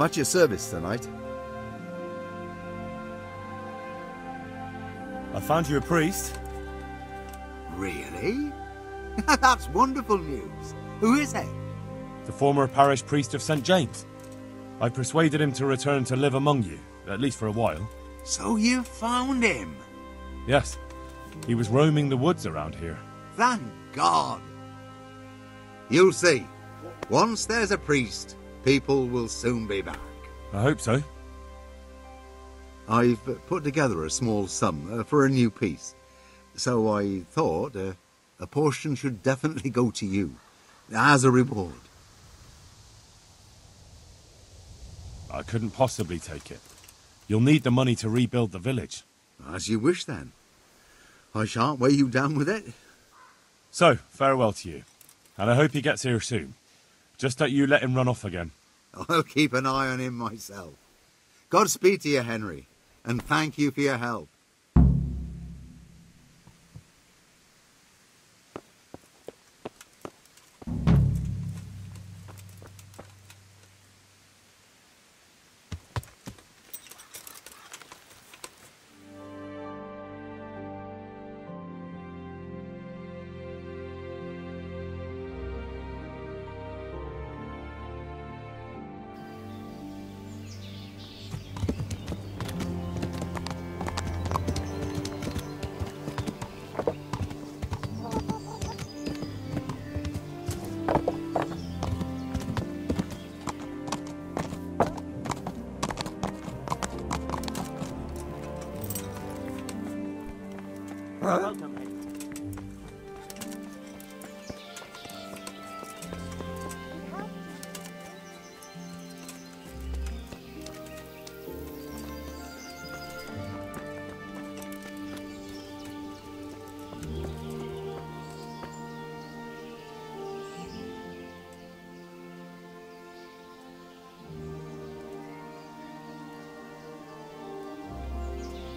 I'm at your service tonight. I found you a priest. Really? That's wonderful news. Who is he? The former parish priest of St. James. I persuaded him to return to live among you, at least for a while. So you found him? Yes. He was roaming the woods around here. Thank God. You'll see. Once there's a priest, people will soon be back. I hope so. I've put together a small sum uh, for a new piece. So I thought uh, a portion should definitely go to you as a reward. I couldn't possibly take it. You'll need the money to rebuild the village. As you wish, then. I shan't weigh you down with it. So, farewell to you. And I hope he gets here soon. Just don't you let him run off again. I'll keep an eye on him myself. Godspeed to you, Henry, and thank you for your help.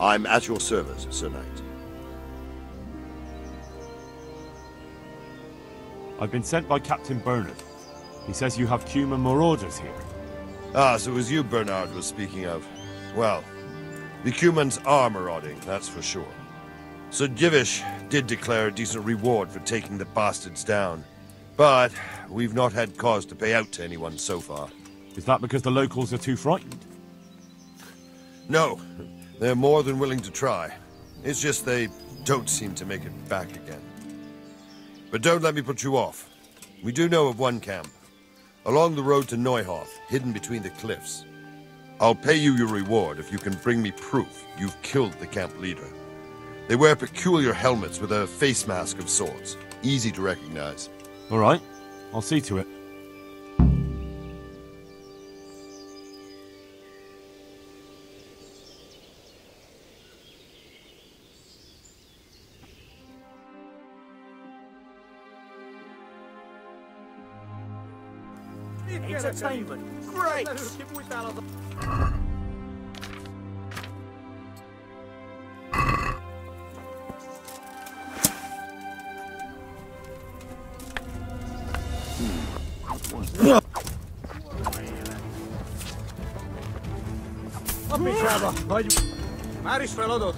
I'm at your service, Sir Knight. I've been sent by Captain Bernard. He says you have Cuman marauders here. Ah, so it was you Bernard was speaking of. Well, the Cumans are marauding, that's for sure. Sir Divish did declare a decent reward for taking the bastards down. But we've not had cause to pay out to anyone so far. Is that because the locals are too frightened? No, they're more than willing to try. It's just they don't seem to make it back again. But don't let me put you off. We do know of one camp. Along the road to Neuhof, hidden between the cliffs. I'll pay you your reward if you can bring me proof you've killed the camp leader. They wear peculiar helmets with a face mask of sorts. Easy to recognize. All right. I'll see to it. Entertainment. Great. Vagy... Már is feladod?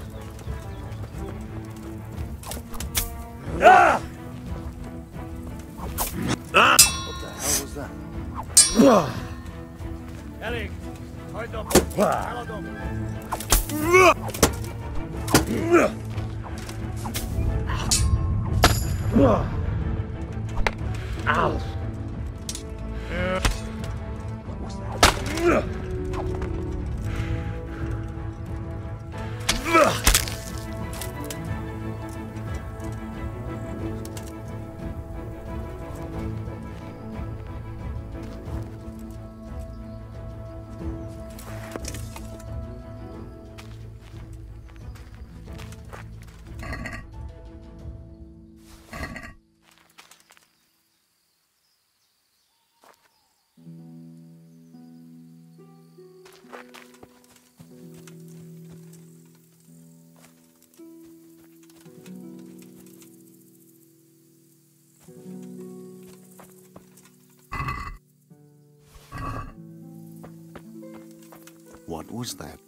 What was that?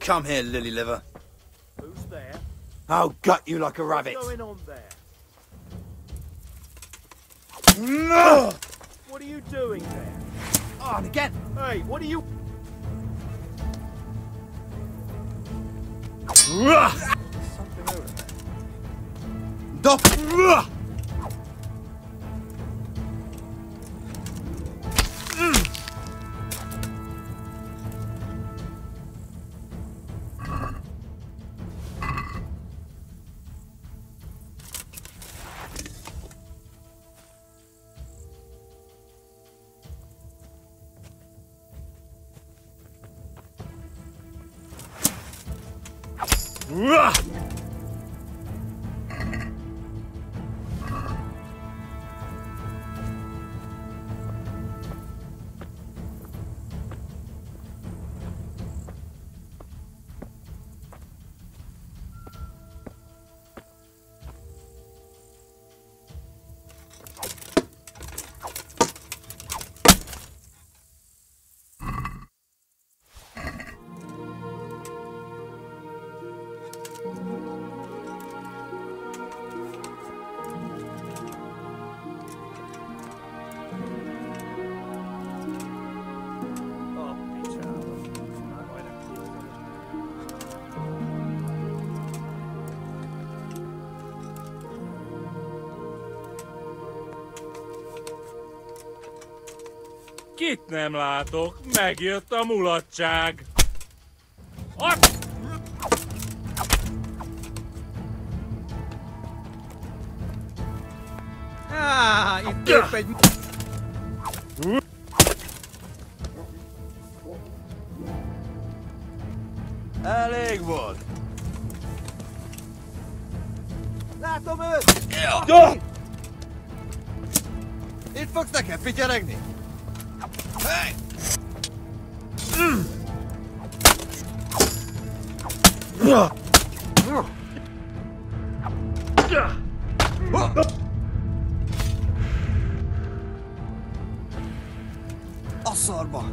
Come here, lily liver. Who's there? I'll gut you like a rabbit. What's going on there? No! What are you doing there? Oh, and again. Hey, what are you... Something over there. Stop! Kit nem látok, megjött a mulatság. szarba?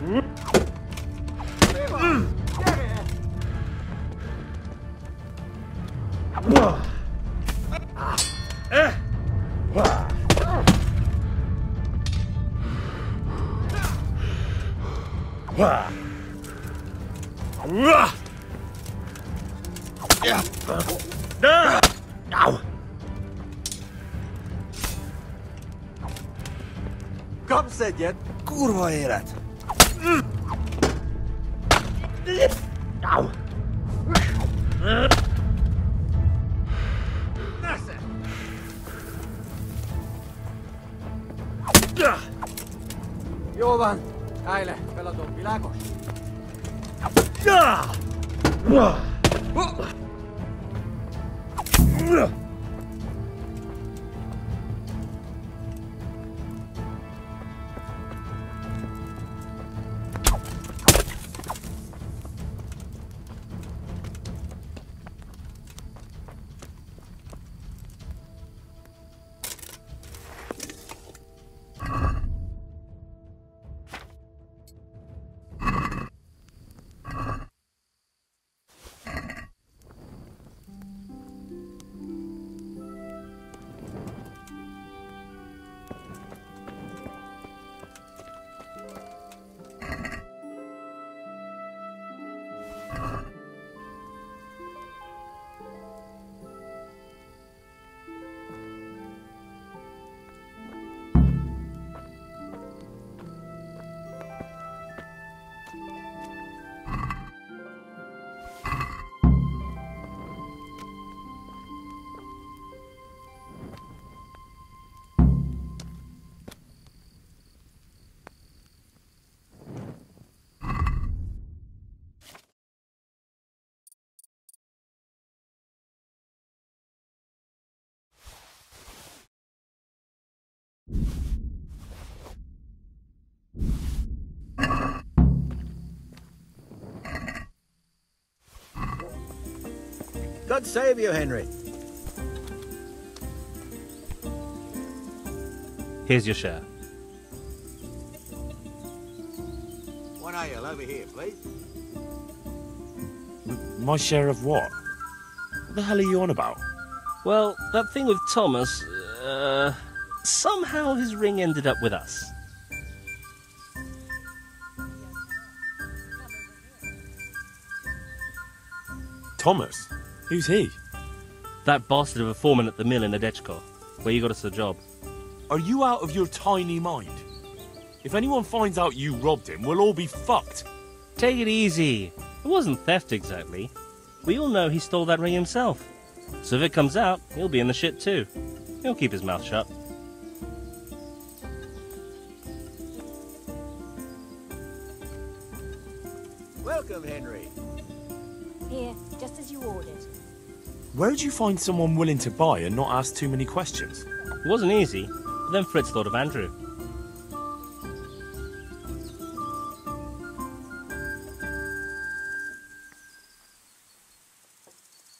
Hm? Mi van? God save you, Henry. Here's your share. One ale over here, please. My share of what? What the hell are you on about? Well, that thing with Thomas, uh, somehow his ring ended up with us. Thomas? Who's he? That bastard of a foreman at the mill in Ledetchko, where you got us the job. Are you out of your tiny mind? If anyone finds out you robbed him, we'll all be fucked. Take it easy. It wasn't theft exactly. We all know he stole that ring himself. So if it comes out, he'll be in the shit too. He'll keep his mouth shut. Welcome, Henry. Here, just as you ordered. Where'd you find someone willing to buy and not ask too many questions? It wasn't easy, but then Fritz thought of Andrew.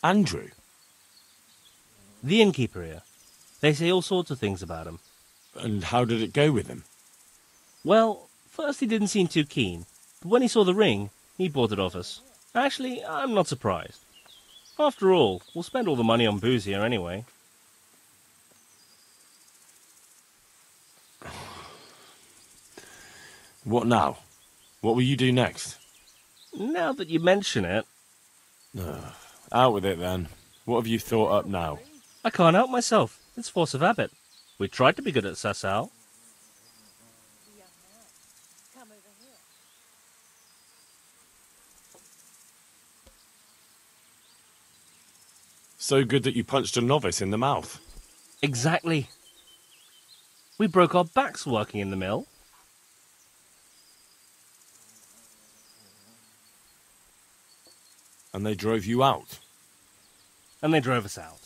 Andrew? The innkeeper here. They say all sorts of things about him. And how did it go with him? Well, first he didn't seem too keen, but when he saw the ring, he bought it off us. Actually, I'm not surprised. After all, we'll spend all the money on booze here anyway. What now? What will you do next? Now that you mention it, Out with it then. What have you thought up now? I can't help myself. It's force of habit. We tried to be good at Sasau. So good that you punched a novice in the mouth. Exactly. We broke our backs working in the mill. And they drove you out. and they drove us out.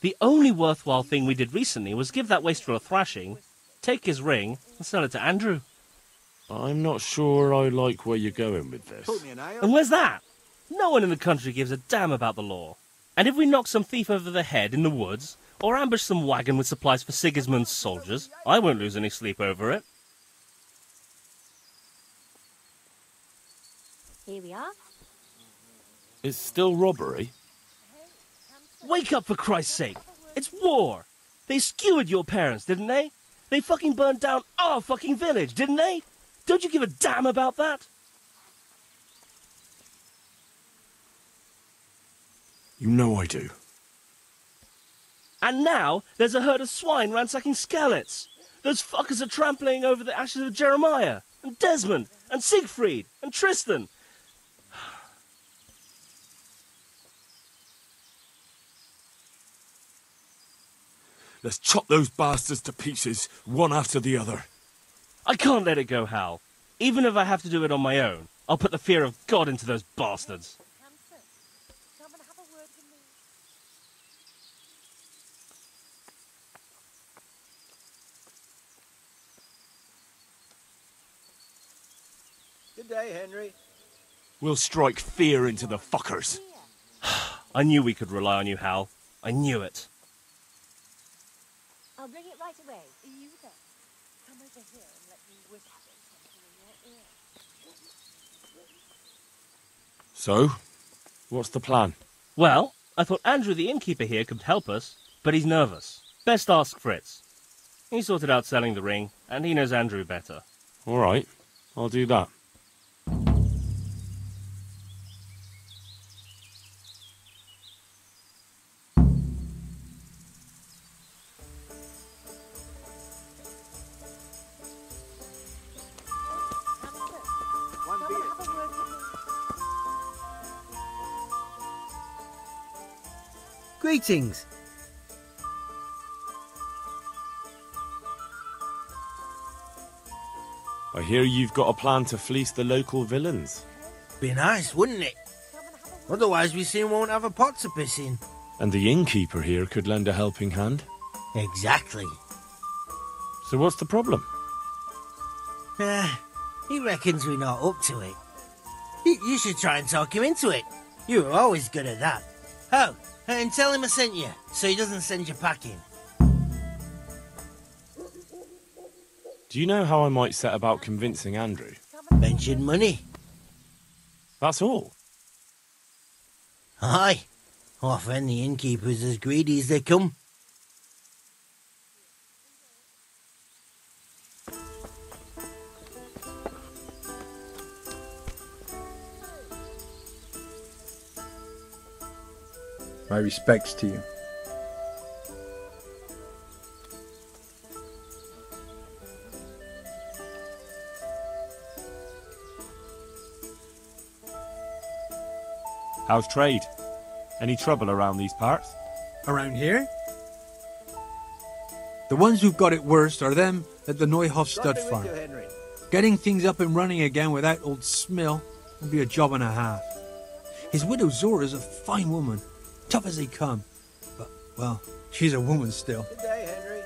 The only worthwhile thing we did recently was give that wastrel a thrashing, take his ring, and sell it to Andrew. I'm not sure I like where you're going with this. Put me an ale. And where's that? No one in the country gives a damn about the law. And if we knock some thief over the head in the woods, or ambush some wagon with supplies for Sigismund's soldiers, I won't lose any sleep over it. Here we are. It's still robbery? Wake up for Christ's sake! It's war! They skewered your parents, didn't they? They fucking burned down our fucking village, didn't they? Don't you give a damn about that? You know I do. And now there's a herd of swine ransacking Skalitz. Those fuckers are trampling over the ashes of Jeremiah, and Desmond, and Siegfried, and Tristan. Let's chop those bastards to pieces, one after the other. I can't let it go, Hal. Even if I have to do it on my own, I'll put the fear of God into those bastards. Hanson, come and have a word with me. Good day, Henry. We'll strike fear into the fuckers. I knew we could rely on you, Hal. I knew it. I'll bring it right away. You then. Come over here and let me whisper something in your ear. So, what's the plan? Well, I thought Andrew the innkeeper here could help us, but he's nervous. Best ask Fritz. He sorted out selling the ring, and he knows Andrew better. All right, I'll do that. Greetings. I hear you've got a plan to fleece the local villains. Be nice, wouldn't it? Come and have a word. Otherwise, we soon won't have a pot to piss in. And the innkeeper here could lend a helping hand. Exactly. So what's the problem? Uh, he reckons we're not up to it. You, you should try and talk him into it. You were always good at that. Oh, and tell him I sent you, so he doesn't send you packing. Do you know how I might set about convincing Andrew? Mention money. That's all. Aye. Often the innkeeper's as greedy as they come. My respects to you. How's trade? Any trouble around these parts? Around here? The ones who've got it worst are them at the Neuhof stud farm. Getting things up and running again without old Smill will be a job and a half. His widow Zora's a fine woman, tough as they come. But, well, she's a woman still. Good day, Henry.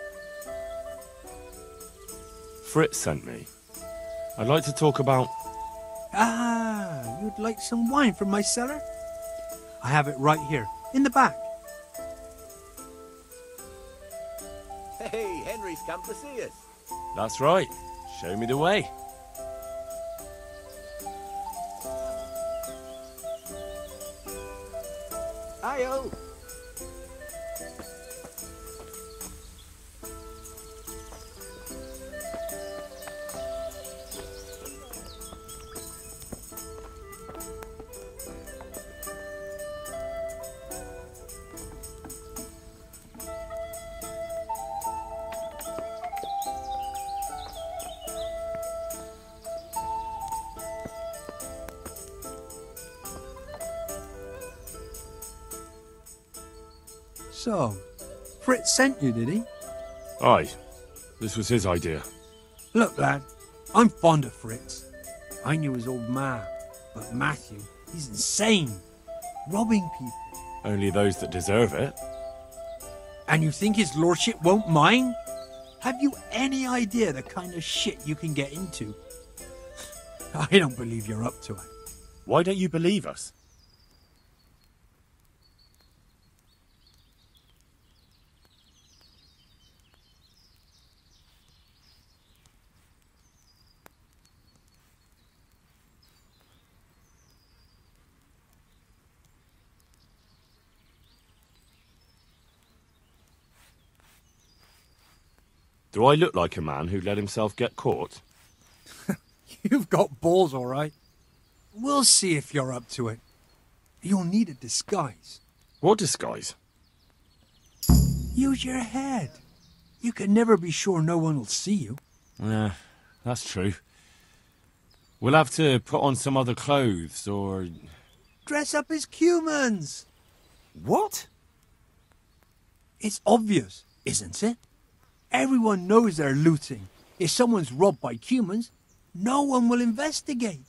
Fritz sent me. I'd like to talk about. Ah, you'd like some wine from my cellar? I have it right here, in the back. Hey, Henry's come to see us. That's right. Show me the way. So, Fritz sent you, did he? Aye. This was his idea. Look, lad, I'm fond of Fritz. I knew his old man, but Matthew, he's insane. Robbing people. Only those that deserve it. And you think his lordship won't mind? Have you any idea the kind of shit you can get into? I don't believe you're up to it. Why don't you believe us? Do I look like a man who let himself get caught? You've got balls, all right. We'll see if you're up to it. You'll need a disguise. What disguise? Use your head. You can never be sure no one will see you. Yeah, that's true. We'll have to put on some other clothes, or... Dress up as Cumans. What? It's obvious, isn't it? Everyone knows they're looting. If someone's robbed by Cumans, no one will investigate.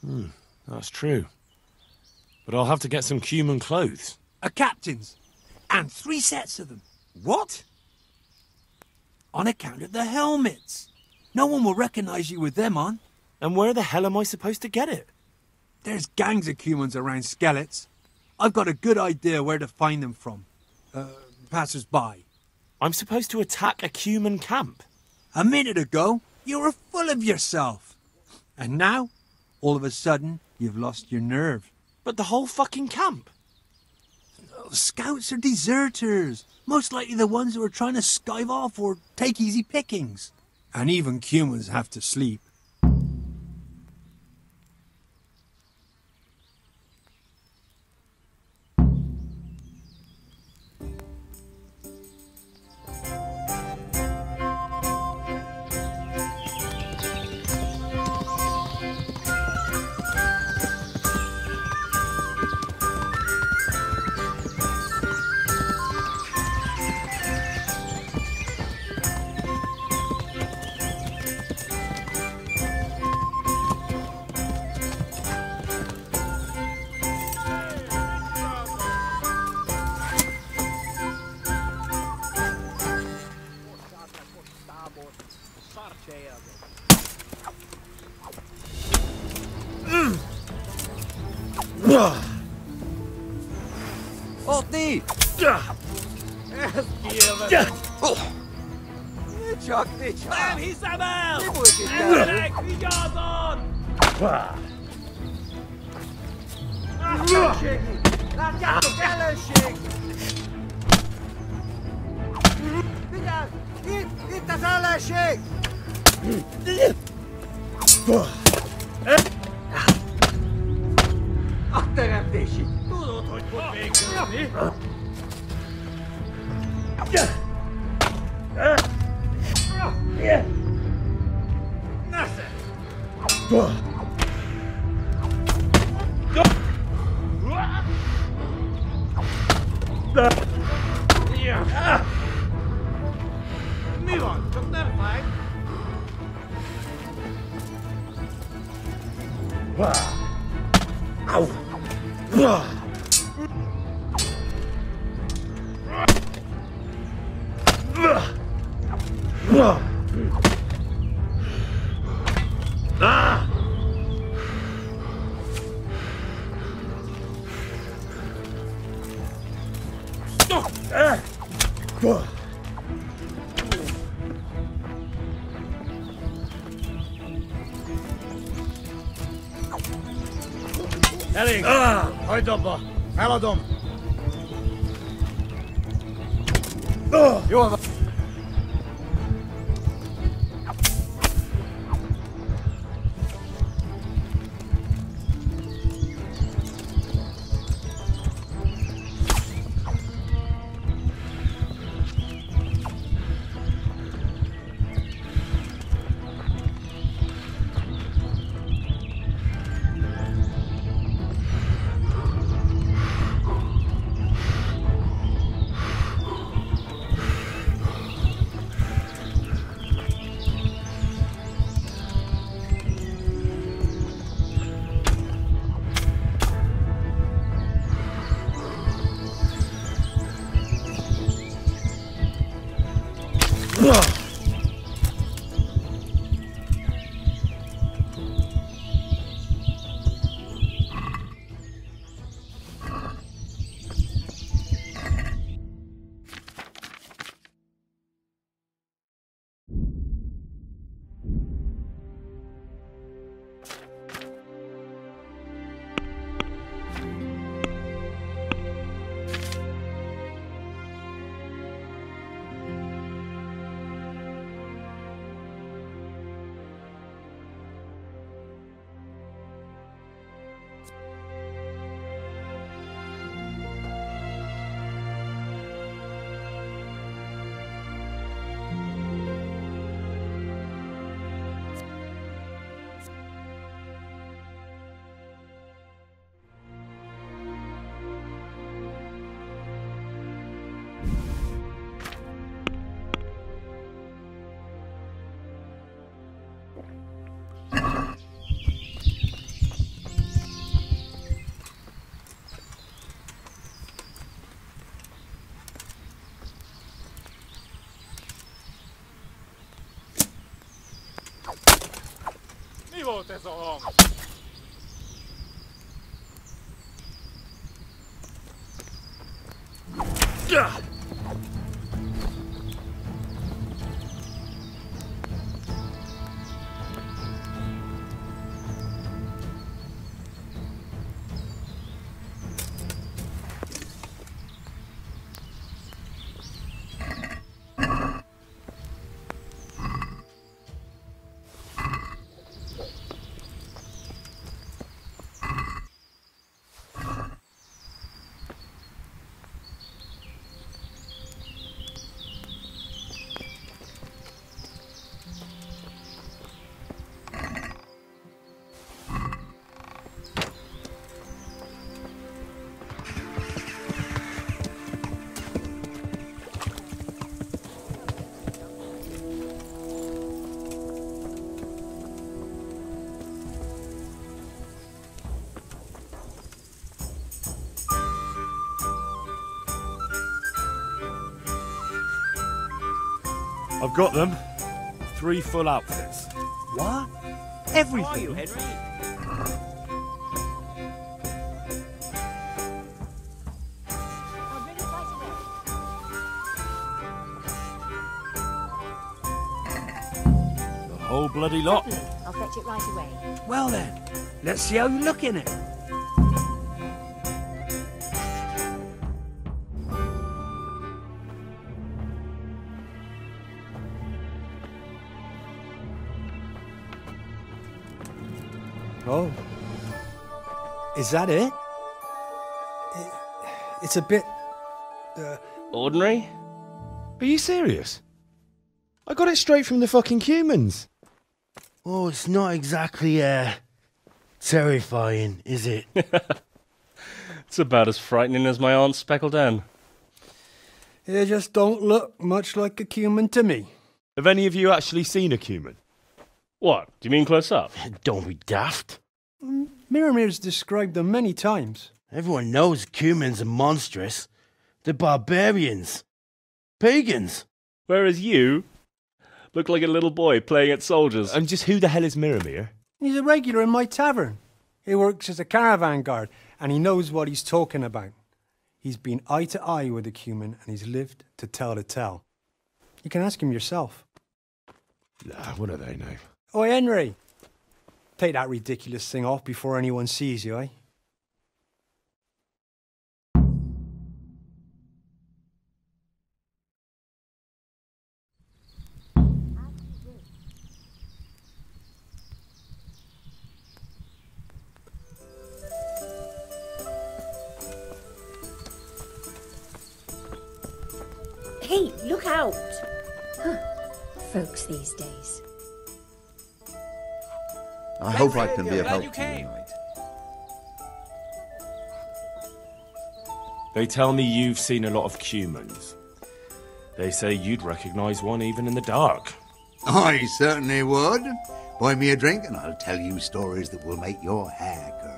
Hmm, that's true. But I'll have to get some Cuman clothes. A captain's. And three sets of them. What? On account of the helmets. No one will recognize you with them on. And where the hell am I supposed to get it? There's gangs of Cumans around Skalitz. I've got a good idea where to find them from. Uh, passers-by. I'm supposed to attack a Cuman camp. A minute ago, you were full of yourself. And now, all of a sudden, you've lost your nerve. But the whole fucking camp. Scouts are deserters. Most likely the ones who are trying to skive off or take easy pickings. And even Cumans have to sleep. Nincs. Nem hiszem el! Mi volt itt? Emberek, vigyázzon! Ellenség! Látjátok, ellenség! Vigyázz! Itt, itt az ellenség! A teremtési! Tudod, hogy fog Yeah. Nothing. Fuck. Go. Yeah. Move on. Took that flag. Ow. Ow. Ugh. dobva. Eladom. Volt ez a hang? I've got them. Three full outfits. What? How are you, Everything? Henry? I'm ready right away. whole bloody lot. I'll fetch it right away. Well then, let's see how you look in it. Is that it? It- It's a bit. Uh, Ordinary? Are you serious? I got it straight from the fucking Cumans. Oh, it's not exactly, uh, terrifying, is it? It's about as frightening as my aunt's speckled hen. It just don't look much like a Cuman to me. Have any of you actually seen a Cuman? What? Do you mean close up? Don't be daft. Miramir's described them many times. Everyone knows Cumans are monstrous. They're barbarians. Pagans. Whereas you look like a little boy playing at soldiers. And just who the hell is Miramir? He's a regular in my tavern. He works as a caravan guard, and he knows what he's talking about. He's been eye to eye with the Cuman, and he's lived to tell the tale. You can ask him yourself. Nah, what do they know? Oi, Henry! Take that ridiculous thing off before anyone sees you, eh? Hey, look out! Huh. Folks these days. I hope I can be of help to you tonight. They tell me you've seen a lot of Cumans. They say you'd recognize one even in the dark. I certainly would. Buy me a drink and I'll tell you stories that will make your hair curl.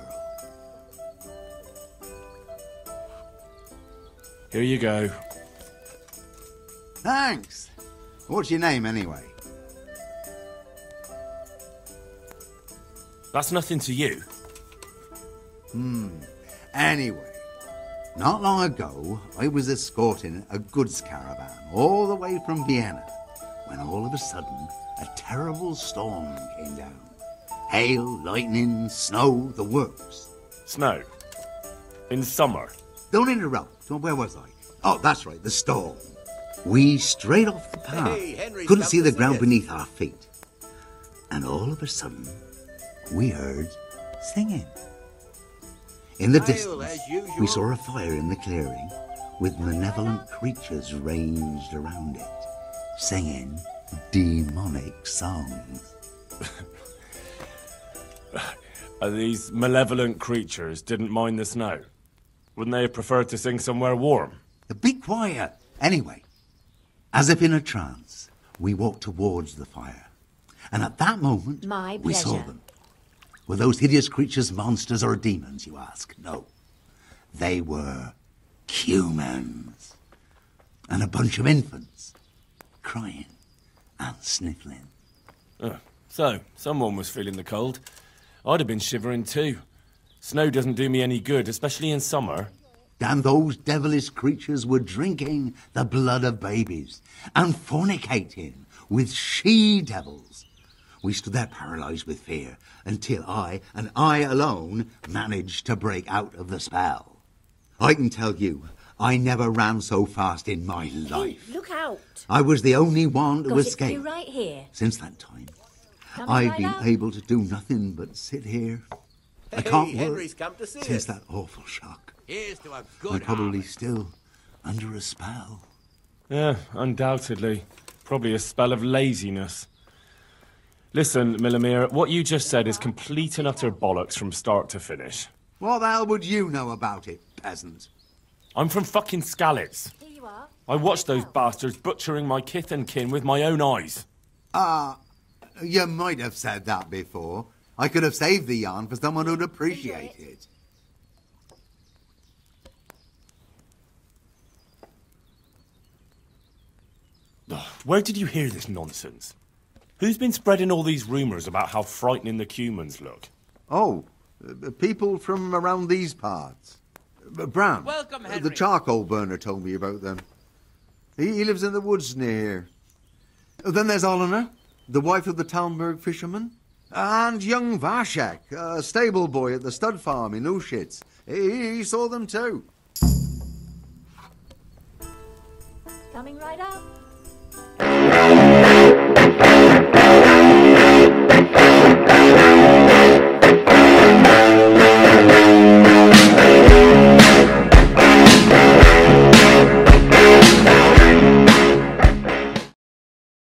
Here you go. Thanks. What's your name anyway? That's nothing to you. Hmm. Anyway, not long ago, I was escorting a goods caravan all the way from Vienna when all of a sudden a terrible storm came down. Hail, lightning, snow, the works. Snow. In summer. Don't interrupt. Where was I? Oh, that's right, the storm. We strayed off the path. Hey, Henry's Couldn't see the ground us. beneath our feet. And all of a sudden, we heard singing. In the distance, we saw a fire in the clearing with malevolent creatures ranged around it, singing demonic songs. These malevolent creatures didn't mind the snow. Wouldn't they have preferred to sing somewhere warm? Be quiet. Anyway, as if in a trance, we walked towards the fire. And at that moment, My we saw them. Were those hideous creatures monsters or demons, you ask? No. They were Cumans. And a bunch of infants, crying and sniffling. Uh, so, someone was feeling the cold. I'd have been shivering too. Snow doesn't do me any good, especially in summer. And those devilish creatures were drinking the blood of babies and fornicating with she devils. We stood there paralyzed with fear until I, and I alone, managed to break out of the spell. I can tell you, I never ran so fast in my life. Hey, look out! I was the only one to Got it escape. for you right here. Since that time, Coming I've right been up. able to do nothing but sit here. I can't work Henry's come to see since us. that awful shock. Here's to a I'm probably harvest. still under a spell. Yeah, undoubtedly. Probably a spell of laziness. Listen, Millimere, what you just said is complete and utter bollocks from start to finish. What the hell would you know about it, peasant? I'm from fucking Skalitz. Here you are. I watched those bastards butchering my kith and kin with my own eyes. Ah, you might have said that before. I could have saved the yarn for someone who'd appreciate it. Where did you hear this nonsense? Who's been spreading all these rumours about how frightening the Cumans look? Oh, uh, people from around these parts. Uh, Bram, Welcome, uh, the charcoal burner told me about them. He, he lives in the woods near here. Uh, Then there's Olener, the wife of the Talmberg fisherman. And young Vashak, a stable boy at the stud farm in Uzhitz. He, he saw them too. Coming right up.